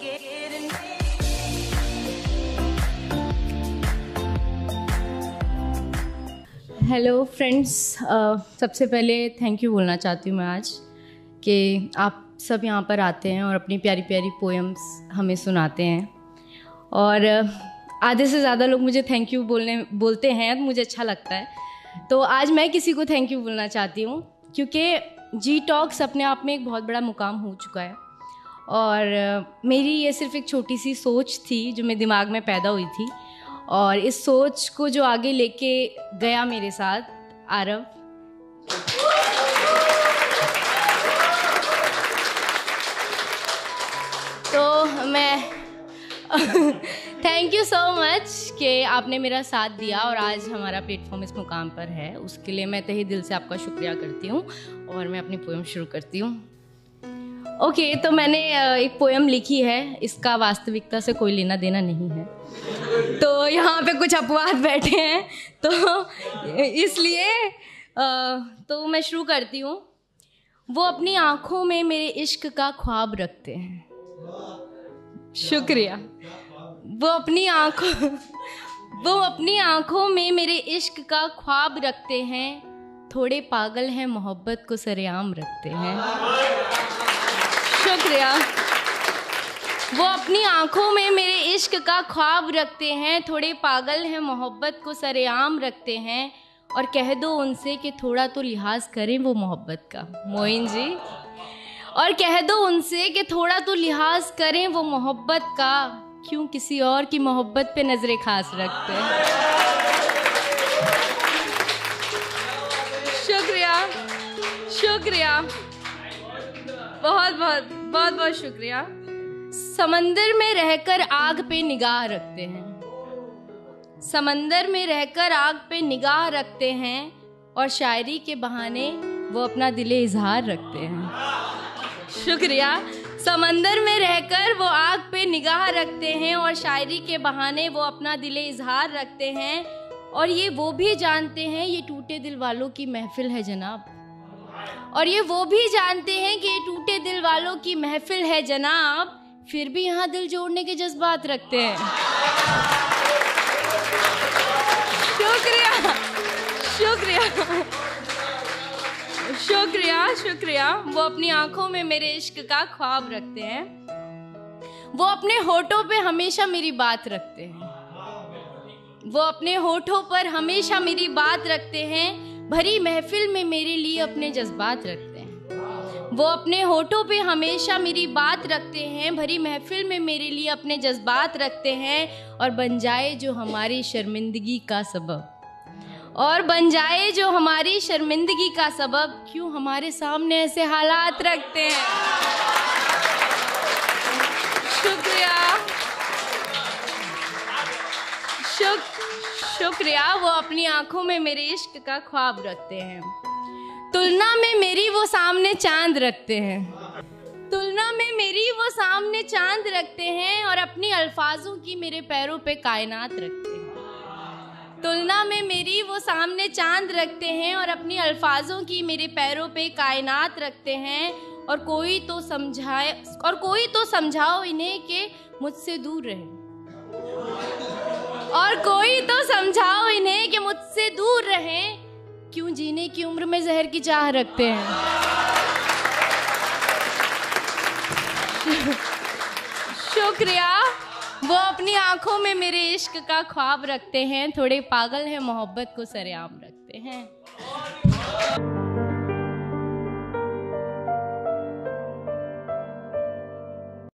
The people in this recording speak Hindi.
हेलो फ्रेंड्स सबसे पहले थैंक यू बोलना चाहती हूँ मैं आज कि आप सब यहाँ पर आते हैं और अपनी प्यारी प्यारी पोएम्स हमें सुनाते हैं। और uh, आधे से ज़्यादा लोग मुझे थैंक यू बोलने बोलते हैं तो मुझे अच्छा लगता है। तो आज मैं किसी को थैंक यू बोलना चाहती हूँ क्योंकि जी टॉक्स अपने आप में एक बहुत बड़ा मुकाम हो चुका है। और मेरी ये सिर्फ़ एक छोटी सी सोच थी जो मेरे दिमाग में पैदा हुई थी और इस सोच को जो आगे लेके गया मेरे साथ, आरव। तो मैं थैंक यू सो मच कि आपने मेरा साथ दिया और आज हमारा प्लेटफॉर्म इस मुकाम पर है। उसके लिए मैं तहे दिल से आपका शुक्रिया करती हूँ और मैं अपनी पोएम शुरू करती हूँ। ओके okay, तो मैंने एक पोएम लिखी है इसका वास्तविकता से कोई लेना देना नहीं है। तो यहाँ पे कुछ अपवाद बैठे हैं तो इसलिए तो मैं शुरू करती हूँ। वो अपनी आँखों में मेरे इश्क का ख्वाब रखते हैं। शुक्रिया। वो अपनी आँखों वो अपनी आँखों में मेरे इश्क का ख्वाब रखते हैं थोड़े पागल हैं मोहब्बत को सरेआम रखते हैं। शुक्रिया। वो अपनी आँखों में मेरे इश्क का ख्वाब रखते हैं, थोड़े पागल हैं, मोहब्बत को सरेआम रखते हैं, और कह दो उनसे कि थोड़ा तो लिहाज करें वो मोहब्बत का। मोइन जी, और कह दो उनसे कि थोड़ा तो लिहाज करें वो मोहब्बत का। क्यों किसी और की मोहब्बत पे नज़रें खास रखते हैं? शुक्रिया शुक्रिया। बहुत बहुत। बहुत बहुत शुक्रिया। समंदर में रहकर आग पे निगाह रखते हैं। समंदर में रहकर आग पे निगाह रखते हैं और शायरी के बहाने वो अपना दिल इजहार रखते हैं। शुक्रिया। समंदर में रहकर वो आग पे निगाह रखते हैं और शायरी के बहाने वो अपना दिल इजहार रखते हैं। और ये वो भी जानते हैं, ये टूटे दिल वालों की महफिल है जनाब। और ये वो भी जानते हैं कि टूटे दिल वालों की महफिल है जनाब, फिर भी यहाँ दिल जोड़ने के जज्बात रखते हैं। शुक्रिया शुक्रिया शुक्रिया शुक्रिया। वो अपनी आँखों में मेरे इश्क का ख्वाब रखते हैं। वो अपने होठों पे हमेशा मेरी बात रखते हैं। वो अपने होठों पर हमेशा मेरी बात रखते हैं। भरी महफिल में मेरे लिए अपने जज्बात रखते हैं। वो अपने होठों पे हमेशा मेरी बात रखते हैं, भरी महफिल में मेरे लिए अपने जज्बात रखते हैं और बन जाए जो हमारी शर्मिंदगी का सबब। और बन जाए जो हमारी शर्मिंदगी का सबब, क्यों हमारे सामने ऐसे हालात रखते हैं? शुक्रिया। शुक, शुक्रिया, वो अपनी आँखों में मेरे इश्क का ख्वाब रखते हैं। तुलना में मेरी वो सामने चाँद रखते हैं। तुलना में मेरी वो सामने चाँद रखते हैं और अपनी अल्फाजों की मेरे पैरों पे कायनात रखते हैं। तुलना में मेरी वो सामने चाँद रखते हैं और अपनी अल्फाजों की मेरे पैरों पे कायनात रखते हैं। और कोई तो समझाए, और कोई तो समझाओ इन्हें कि मुझसे दूर रहे। और कोई तो समझाओ इन्हें कि मुझसे दूर रहें। क्यों जीने की उम्र में जहर की चाह रखते हैं? शुक्रिया। वो अपनी आँखों में मेरे इश्क का ख्वाब रखते हैं, थोड़े पागल हैं, मोहब्बत को सरेआम रखते हैं।